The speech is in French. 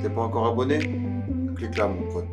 T'es pas encore abonné? Clique là, mon pote.